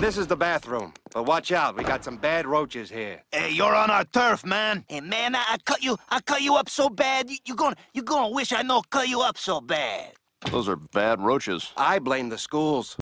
And this is the bathroom. But watch out, we got some bad roaches here. Hey, you're on our turf, man. Hey, man, I, I cut you, I cut you up so bad, you, you gonna, you gonna wish I know cut you up so bad. Those are bad roaches. I blame the schools.